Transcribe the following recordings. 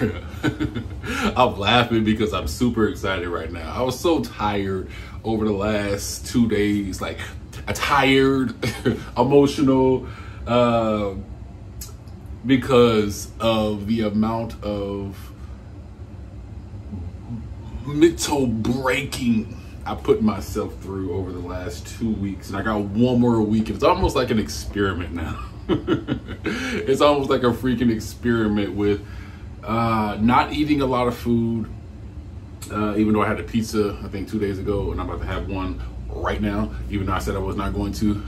I'm laughing because I'm super excited right now. I was so tired over the last two days, like a tired, emotional, uh, because of the amount of mental breaking I put myself through over the last two weeks. And I got one more week. It's almost like an experiment now. it's almost like a freaking experiment with uh, not eating a lot of food. Uh, even though I had a pizza, I think two days ago, and I'm about to have one right now, even though I said I was not going to.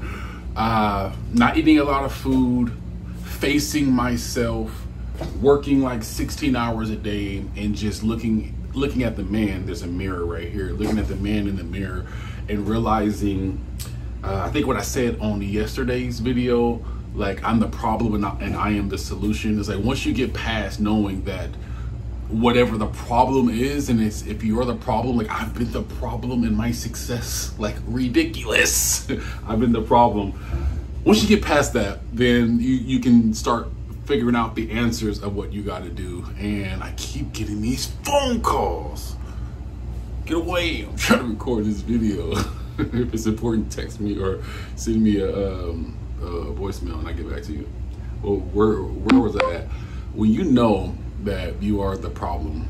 uh, not eating a lot of food, facing myself, working like 16 hours a day, and just looking looking at the man. There's a mirror right here. Looking at the man in the mirror, and realizing uh, I think what I said on yesterday's video, like I'm the problem and I, and I am the solution. Is like once you get past knowing that whatever the problem is, and it's if you're the problem, like I've been the problem in my success, like ridiculous. I've been the problem. Once you get past that, then you you can start figuring out the answers of what you got to do. And I keep getting these phone calls. Get away! I'm trying to record this video. if it's important, text me or send me a, um, a voicemail and I get back to you. Well, where where was I at? When you know that you are the problem,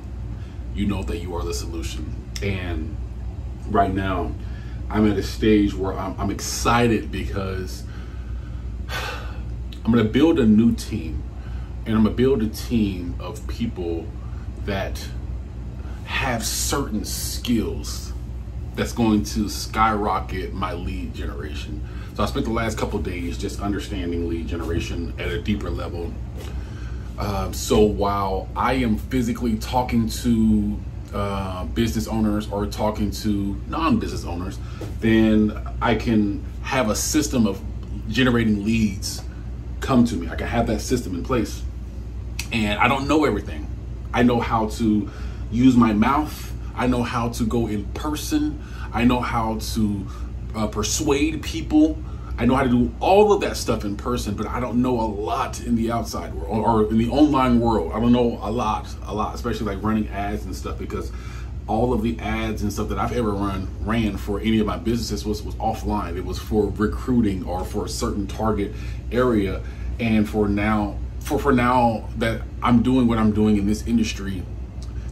you know that you are the solution. And right now, I'm at a stage where I'm, I'm excited because I'm going to build a new team, and I'm going to build a team of people that have certain skills that's going to skyrocket my lead generation. So I spent the last couple days just understanding lead generation at a deeper level. Um, so while I am physically talking to uh, business owners or talking to non-business owners, then I can have a system of generating leads come to me. I can have that system in place. And I don't know everything. I know how to use my mouth I know how to go in person. I know how to uh, persuade people. I know how to do all of that stuff in person, but I don't know a lot in the outside world or in the online world. I don't know a lot, a lot, especially like running ads and stuff because all of the ads and stuff that I've ever run ran for any of my businesses was, was offline. It was for recruiting or for a certain target area. And for now, for, for now that I'm doing what I'm doing in this industry,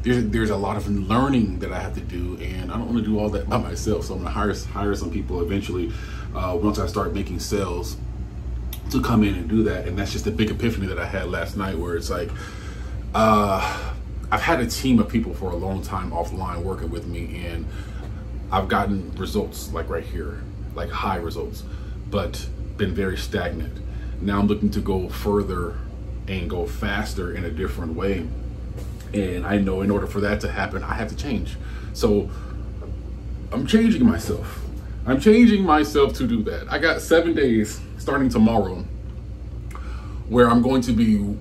there's there's a lot of learning that I have to do, and I don't want to do all that by myself. So I'm gonna hire hire some people eventually uh, once I start making sales to come in and do that. And that's just a big epiphany that I had last night, where it's like uh, I've had a team of people for a long time offline working with me, and I've gotten results like right here, like high results, but been very stagnant. Now I'm looking to go further and go faster in a different way and I know in order for that to happen, I have to change. So I'm changing myself. I'm changing myself to do that. I got seven days starting tomorrow where I'm going to be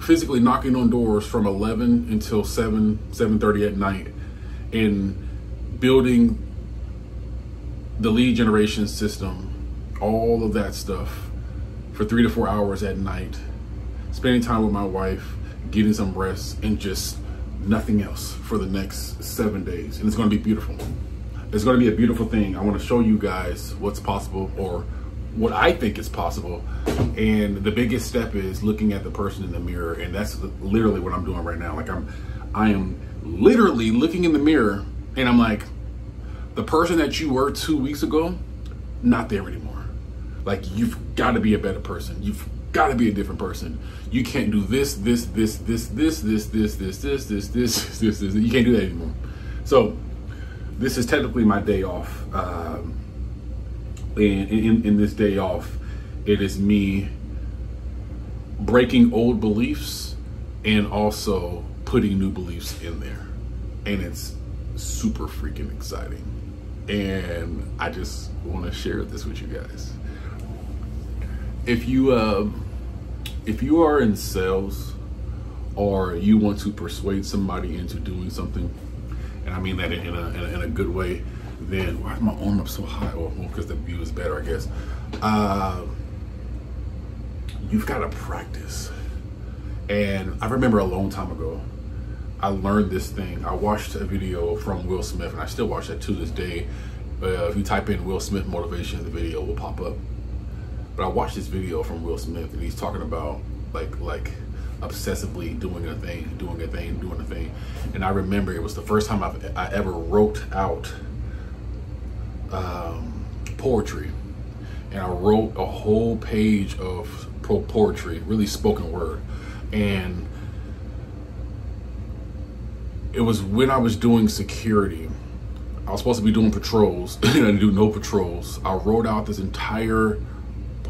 physically knocking on doors from 11 until 7, 7.30 at night and building the lead generation system, all of that stuff for three to four hours at night, spending time with my wife, getting some rest, and just nothing else for the next seven days. And it's gonna be beautiful. It's gonna be a beautiful thing. I wanna show you guys what's possible or what I think is possible. And the biggest step is looking at the person in the mirror. And that's literally what I'm doing right now. Like I'm, I am literally looking in the mirror and I'm like, the person that you were two weeks ago, not there anymore. Like you've got to be a better person. You've got to be a different person. You can't do this, this, this, this, this, this, this, this, this, this, this, this, this. You can't do that anymore. So this is technically my day off. Um, and in, in this day off, it is me breaking old beliefs and also putting new beliefs in there. And it's super freaking exciting. And I just want to share this with you guys if you uh, if you are in sales or you want to persuade somebody into doing something, and I mean that in a, in a, in a good way, then why is my arm up so high? Well, because the view is better, I guess. Uh, you've got to practice. And I remember a long time ago, I learned this thing. I watched a video from Will Smith, and I still watch that to this day. Uh, if you type in Will Smith motivation, the video will pop up. But I watched this video from Will Smith, and he's talking about like like obsessively doing a thing, doing a thing, doing a thing. And I remember it was the first time I've, I ever wrote out um, poetry. And I wrote a whole page of poetry, really spoken word. And it was when I was doing security. I was supposed to be doing patrols and I do no patrols. I wrote out this entire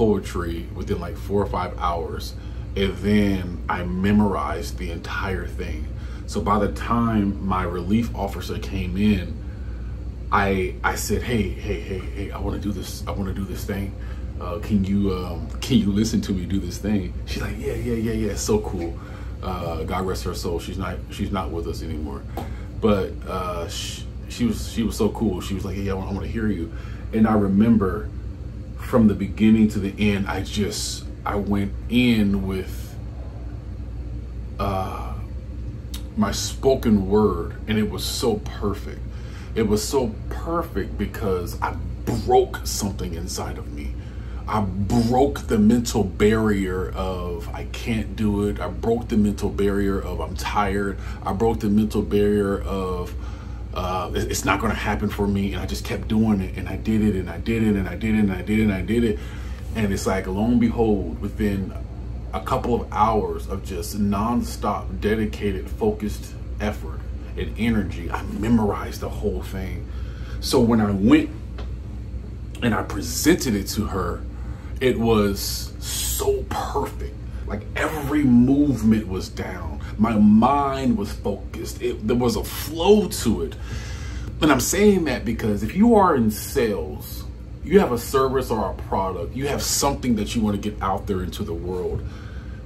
poetry within like four or five hours and then I memorized the entire thing. So by the time my relief officer came in, I I said, hey, hey, hey, hey, I want to do this. I want to do this thing. Uh, can you um, can you listen to me do this thing? She's like, yeah, yeah, yeah, yeah. So cool. Uh, God rest her soul. She's not she's not with us anymore. But uh, she, she was she was so cool. She was like, yeah, I want, I want to hear you. And I remember from the beginning to the end, I just I went in with uh, my spoken word, and it was so perfect. It was so perfect because I broke something inside of me. I broke the mental barrier of I can't do it. I broke the mental barrier of I'm tired. I broke the mental barrier of uh, it's not going to happen for me. And I just kept doing it and I did it and I did it and I did it and I did it and I did it. And it's like, lo and behold, within a couple of hours of just nonstop, dedicated, focused effort and energy, I memorized the whole thing. So when I went and I presented it to her, it was so perfect. Like every movement was down. My mind was focused. It, there was a flow to it. And I'm saying that because if you are in sales, you have a service or a product, you have something that you want to get out there into the world,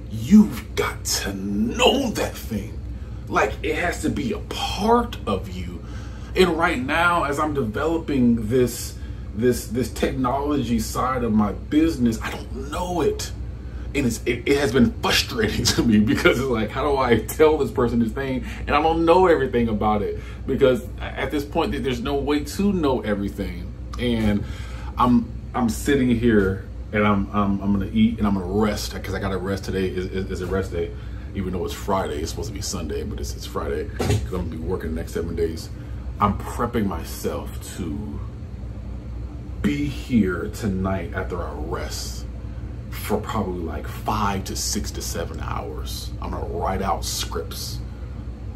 you've got to know that thing. Like it has to be a part of you. And right now, as I'm developing this this this technology side of my business, I don't know it. And it's, it, it has been frustrating to me because it's like, how do I tell this person this thing? And I don't know everything about it because at this point, there's no way to know everything. And I'm I'm sitting here and I'm I'm, I'm gonna eat and I'm gonna rest because I gotta rest today. Is, is, a rest day, even though it's Friday. It's supposed to be Sunday, but it's, it's Friday because I'm gonna be working the next seven days. I'm prepping myself to be here tonight after I rest for probably like five to six to seven hours. I'm gonna write out scripts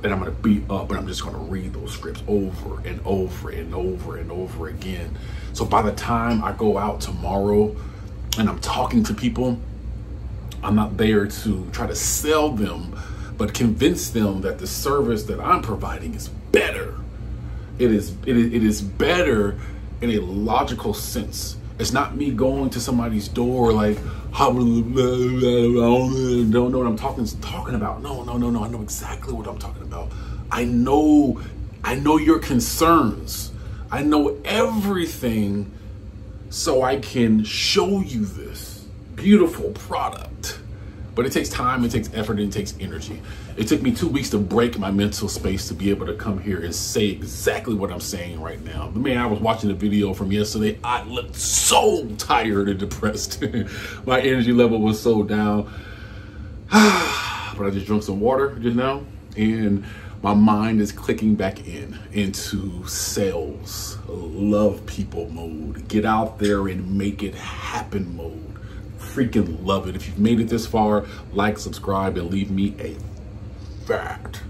and I'm gonna be up and I'm just gonna read those scripts over and over and over and over again. So by the time I go out tomorrow and I'm talking to people, I'm not there to try to sell them, but convince them that the service that I'm providing is better. It is it is, it is better in a logical sense. It's not me going to somebody's door like, don't know what I'm talking talking about. No, no, no, no. I know exactly what I'm talking about. I know, I know your concerns. I know everything so I can show you this beautiful product. But it takes time, it takes effort, and it takes energy. It took me two weeks to break my mental space to be able to come here and say exactly what I'm saying right now. Man, I was watching the video from yesterday. I looked so tired and depressed. my energy level was so down. but I just drank some water just now and my mind is clicking back in into sales, love people mode, get out there and make it happen mode freaking love it. If you've made it this far, like, subscribe, and leave me a fat